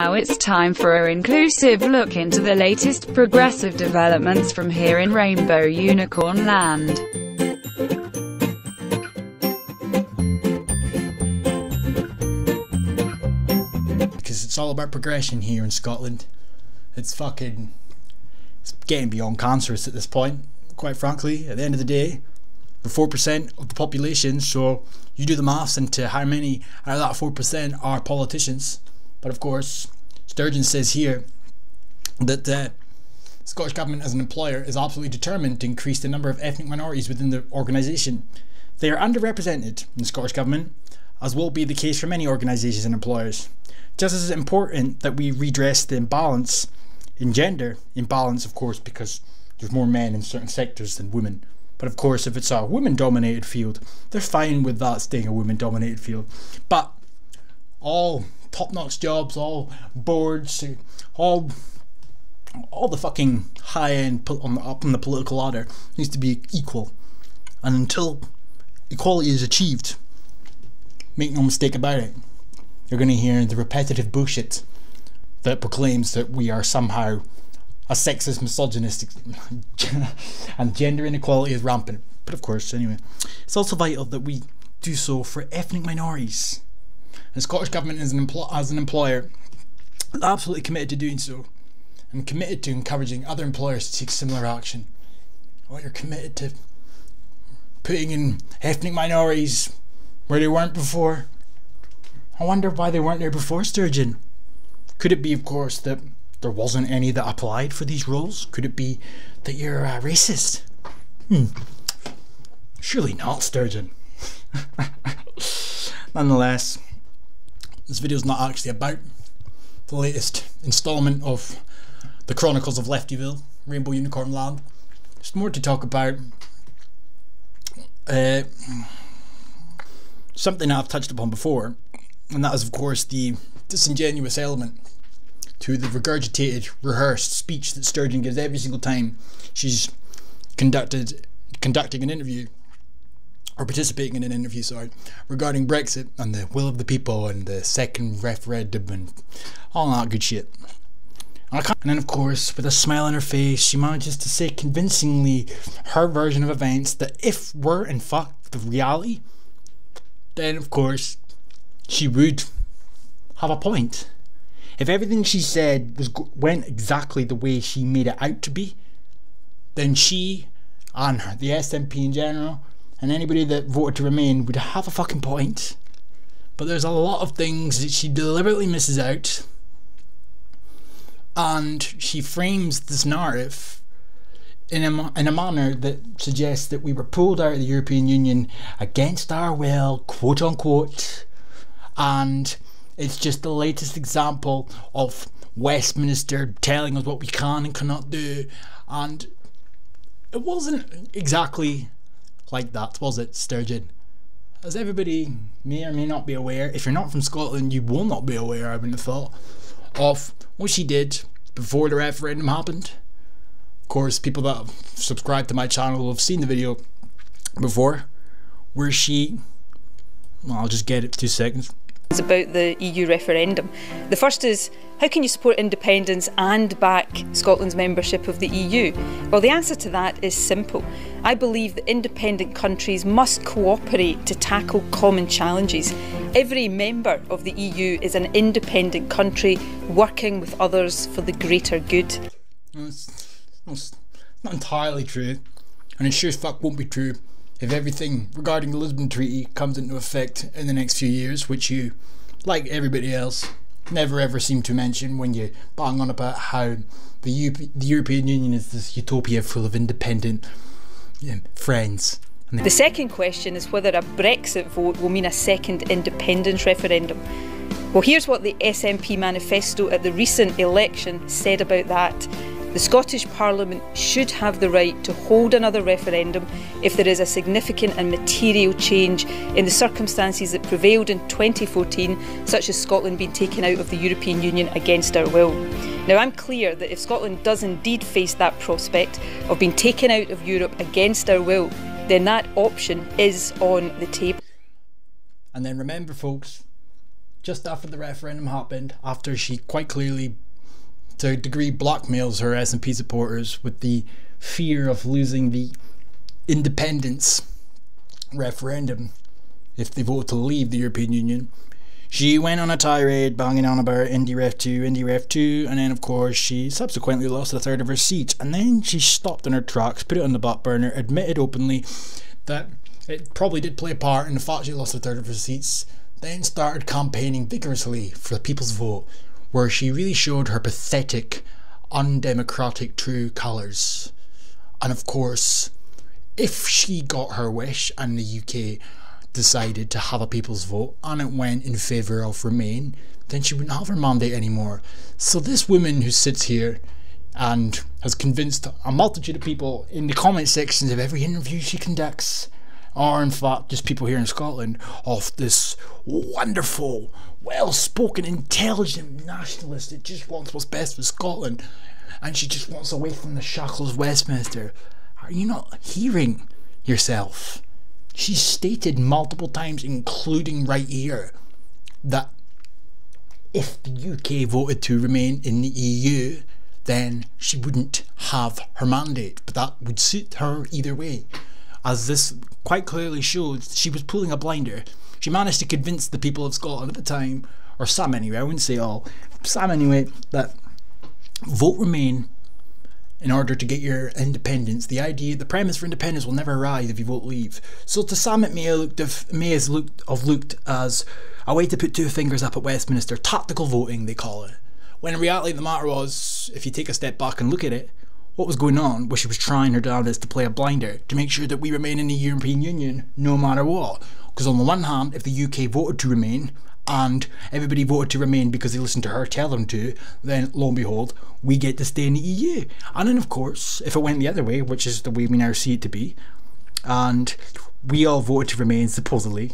Now it's time for a inclusive look into the latest progressive developments from here in Rainbow Unicorn Land. Because it's all about progression here in Scotland. It's fucking. It's getting beyond cancerous at this point, quite frankly. At the end of the day, we're 4% of the population, so you do the maths into how many out of that 4% are politicians. But of course, Sturgeon says here that the Scottish Government, as an employer, is absolutely determined to increase the number of ethnic minorities within the organisation. They are underrepresented in the Scottish Government, as will be the case for many organisations and employers. Just as it's important that we redress the imbalance in gender, imbalance, of course, because there's more men in certain sectors than women. But of course, if it's a women dominated field, they're fine with that staying a women dominated field. But all top notch jobs, all boards, all all the fucking high end on the, up on the political ladder needs to be equal. And until equality is achieved, make no mistake about it, you're going to hear the repetitive bullshit that proclaims that we are somehow a sexist, misogynistic, and gender inequality is rampant. But of course, anyway, it's also vital that we do so for ethnic minorities. The Scottish Government as an, as an employer is absolutely committed to doing so and committed to encouraging other employers to take similar action. Well, you're committed to putting in ethnic minorities where they weren't before. I wonder why they weren't there before, Sturgeon. Could it be, of course, that there wasn't any that applied for these roles? Could it be that you're a racist? Hmm. Surely not, Sturgeon. Nonetheless, this video is not actually about the latest installment of the Chronicles of Leftyville, Rainbow Unicorn Land. It's more to talk about uh, something I've touched upon before, and that is, of course, the disingenuous element to the regurgitated, rehearsed speech that Sturgeon gives every single time she's conducted conducting an interview or participating in an interview, sorry, regarding Brexit and the will of the people and the second referendum and all that good shit. And then, of course, with a smile on her face, she manages to say convincingly her version of events that if were in fact the reality, then of course she would have a point. If everything she said was went exactly the way she made it out to be, then she and her, the SNP in general and anybody that voted to remain would have a fucking point. But there's a lot of things that she deliberately misses out. And she frames this narrative in a, in a manner that suggests that we were pulled out of the European Union against our will, quote unquote, and it's just the latest example of Westminster telling us what we can and cannot do, and it wasn't exactly like that, was it, Sturgeon? As everybody may or may not be aware, if you're not from Scotland, you will not be aware, I wouldn't have thought, of what she did before the referendum happened. Of course, people that have subscribed to my channel will have seen the video before, where she. Well, I'll just get it two seconds. It's about the EU referendum. The first is how can you support independence and back Scotland's membership of the EU? Well, the answer to that is simple. I believe that independent countries must cooperate to tackle common challenges. Every member of the EU is an independent country working with others for the greater good. It's, it's not entirely true, and it sure as fuck won't be true if everything regarding the Lisbon Treaty comes into effect in the next few years, which you, like everybody else, never ever seem to mention when you bang on about how the, U- the European Union is this utopia full of independent friends. The second question is whether a Brexit vote will mean a second independence referendum. Well, here's what the SNP manifesto at the recent election said about that. The Scottish Parliament should have the right to hold another referendum if there is a significant and material change in the circumstances that prevailed in 2014, such as Scotland being taken out of the European Union against our will. Now, I'm clear that if Scotland does indeed face that prospect of being taken out of Europe against our will, then that option is on the table. And then remember, folks, just after the referendum happened, after she quite clearly, to a degree, blackmails her SNP supporters with the fear of losing the independence referendum if they vote to leave the European Union. She went on a tirade banging on about IndyRef 2, IndyRef 2, and then of course she subsequently lost a third of her seats. And then she stopped in her tracks, put it on the back burner, admitted openly that it probably did play a part in the fact she lost a third of her seats, then started campaigning vigorously for the people's vote, where she really showed her pathetic, undemocratic true colours. And of course, if she got her wish and the UK decided to have a people's vote and it went in favour of Remain, then she wouldn't have her mandate anymore. So this woman who sits here and has convinced a multitude of people in the comment sections of every interview she conducts, or in fact just people here in Scotland, of this wonderful, well spoken, intelligent nationalist that just wants what's best for Scotland and she just wants away from the shackles of Westminster. Are you not hearing yourself? She's stated multiple times, including right here, that if the UK voted to remain in the EU, then she wouldn't have her mandate. But that would suit her either way. As this quite clearly shows, she was pulling a blinder. She managed to convince the people of Scotland at the time, or some anyway, I wouldn't say all, some anyway, that vote Remain in order to get your independence. The idea, the premise for independence will never arise if you vote leave. So to some, it may have looked, may have looked, have looked as a way to put two fingers up at Westminster, tactical voting they call it. When in reality, the matter was, if you take a step back and look at it, what was going on was she was trying her damnedest to play a blinder to make sure that we remain in the European Union no matter what. Because on the one hand, if the UK voted to remain, and everybody voted to remain because they listened to her tell them to, then lo and behold, we get to stay in the EU. And then, of course, if it went the other way, which is the way we now see it to be, and we all voted to remain, supposedly,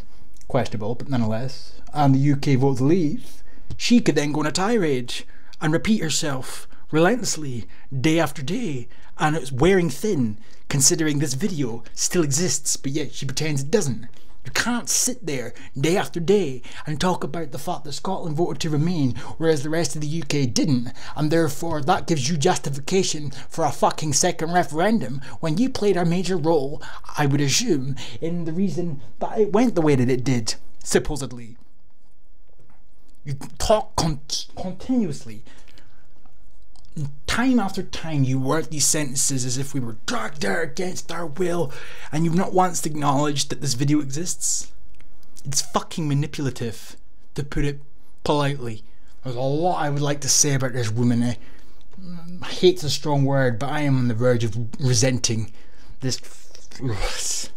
questionable, but nonetheless, and the UK voted to leave, she could then go on a tirade and repeat herself relentlessly, day after day, and it's wearing thin, considering this video still exists, but yet she pretends it doesn't. You can't sit there day after day and talk about the fact that Scotland voted to remain, whereas the rest of the UK didn't, and therefore that gives you justification for a fucking second referendum when you played a major role, I would assume, in the reason that it went the way that it did, supposedly. You talk con- continuously time after time you word these sentences as if we were dragged there against our will and you've not once acknowledged that this video exists. It's fucking manipulative, to put it politely. There's a lot I would like to say about this woman. Eh? Hate's a strong word, but I am on the verge of resenting this.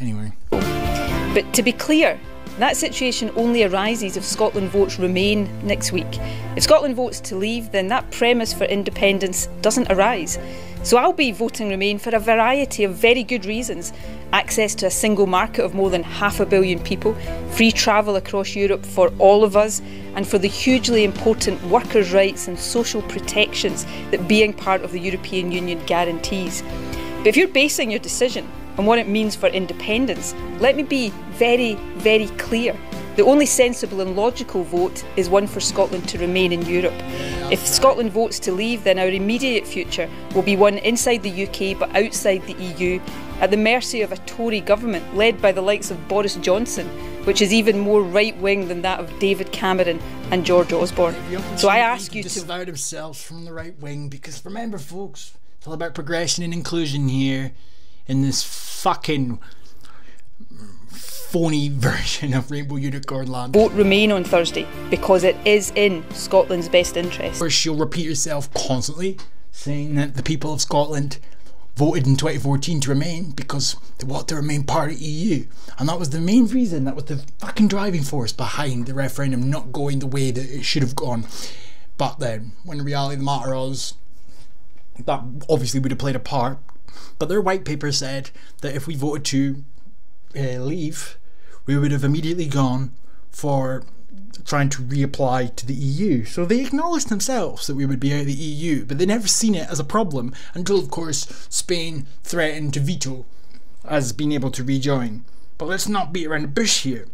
Anyway. But to be clear, that situation only arises if Scotland votes Remain next week. If Scotland votes to leave, then that premise for independence doesn't arise. So I'll be voting Remain for a variety of very good reasons access to a single market of more than half a billion people, free travel across Europe for all of us, and for the hugely important workers' rights and social protections that being part of the European Union guarantees. But if you're basing your decision and what it means for independence, let me be very, very clear. The only sensible and logical vote is one for Scotland to remain in Europe. If Scotland votes to leave, then our immediate future will be one inside the UK but outside the EU, at the mercy of a Tory government led by the likes of Boris Johnson, which is even more right wing than that of David Cameron and George Osborne. So I ask you to disavow themselves from the right wing because remember, folks, it's all about progression and inclusion here in this fucking phony version of Rainbow Unicorn Land. vote Remain on Thursday because it is in Scotland's best interest. Or she'll repeat herself constantly, saying that the people of Scotland voted in 2014 to remain because they want to remain part of the EU. And that was the main reason, that was the fucking driving force behind the referendum not going the way that it should have gone. But then, when reality of the matter was, that obviously would have played a part. But their white paper said that if we voted to uh, leave, we would have immediately gone for trying to reapply to the EU. So they acknowledged themselves that we would be out of the EU, but they never seen it as a problem until, of course, Spain threatened to veto as being able to rejoin. But let's not beat around the bush here.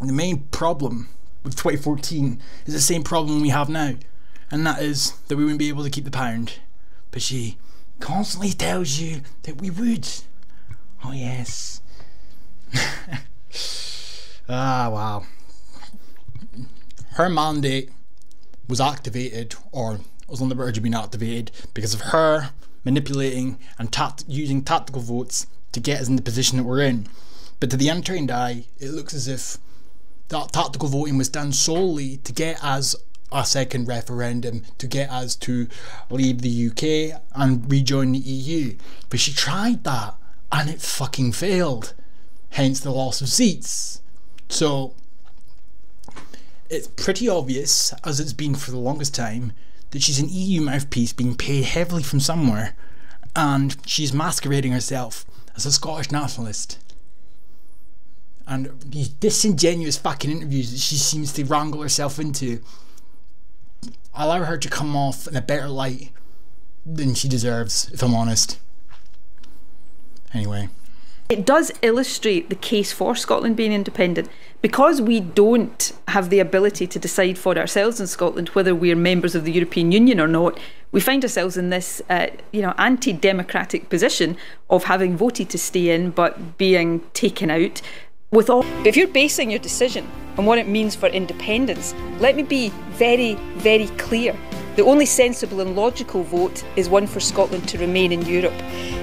the main problem with 2014 is the same problem we have now, and that is that we wouldn't be able to keep the pound. But she constantly tells you that we would. Oh, yes. ah, wow. Her mandate was activated, or was on the verge of being activated, because of her manipulating and tact- using tactical votes to get us in the position that we're in. But to the untrained eye, it looks as if that tactical voting was done solely to get us a second referendum to get us to leave the UK and rejoin the EU. But she tried that and it fucking failed. Hence the loss of seats. So it's pretty obvious, as it's been for the longest time, that she's an EU mouthpiece being paid heavily from somewhere and she's masquerading herself as a Scottish nationalist. And these disingenuous fucking interviews that she seems to wrangle herself into allow her to come off in a better light than she deserves, if I'm honest. Anyway. It does illustrate the case for Scotland being independent. Because we don't have the ability to decide for ourselves in Scotland whether we're members of the European Union or not, we find ourselves in this, uh, you know, anti-democratic position of having voted to stay in but being taken out. With all, if you're basing your decision on what it means for independence, let me be very, very clear. The only sensible and logical vote is one for Scotland to remain in Europe.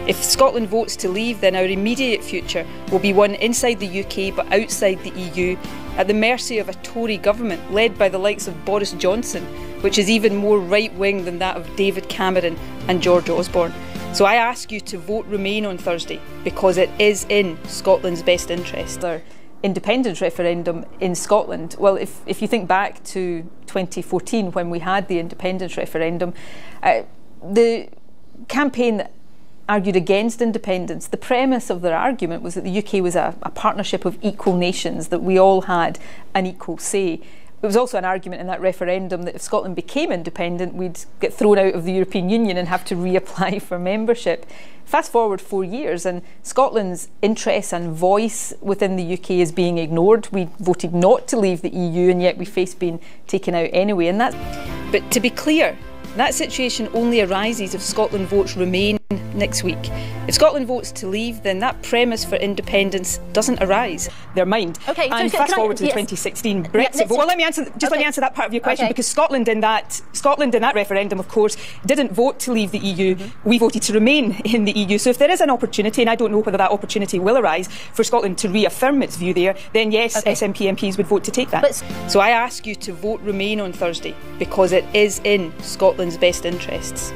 If Scotland votes to leave, then our immediate future will be one inside the UK but outside the EU, at the mercy of a Tory government led by the likes of Boris Johnson, which is even more right wing than that of David Cameron and George Osborne. So I ask you to vote Remain on Thursday because it is in Scotland's best interest. Independence referendum in Scotland, well, if, if you think back to 2014 when we had the independence referendum, uh, the campaign argued against independence, the premise of their argument was that the UK was a, a partnership of equal nations, that we all had an equal say. There was also an argument in that referendum that if Scotland became independent, we'd get thrown out of the European Union and have to reapply for membership. Fast forward four years, and Scotland's interests and voice within the UK is being ignored. We voted not to leave the EU, and yet we face being taken out anyway. And that's. But to be clear, that situation only arises if Scotland votes remain next week. If Scotland votes to leave, then that premise for independence doesn't arise. Their mind. Okay, and so fast I, forward to yes. the 2016 Brexit. Yeah, but well, let me answer. Just okay. let me answer that part of your question okay. because Scotland in that Scotland in that referendum, of course, didn't vote to leave the EU. Mm-hmm. We voted to remain in the EU. So if there is an opportunity, and I don't know whether that opportunity will arise for Scotland to reaffirm its view there, then yes, okay. SNP MPs would vote to take that. But so I ask you to vote Remain on Thursday because it is in Scotland's best interests.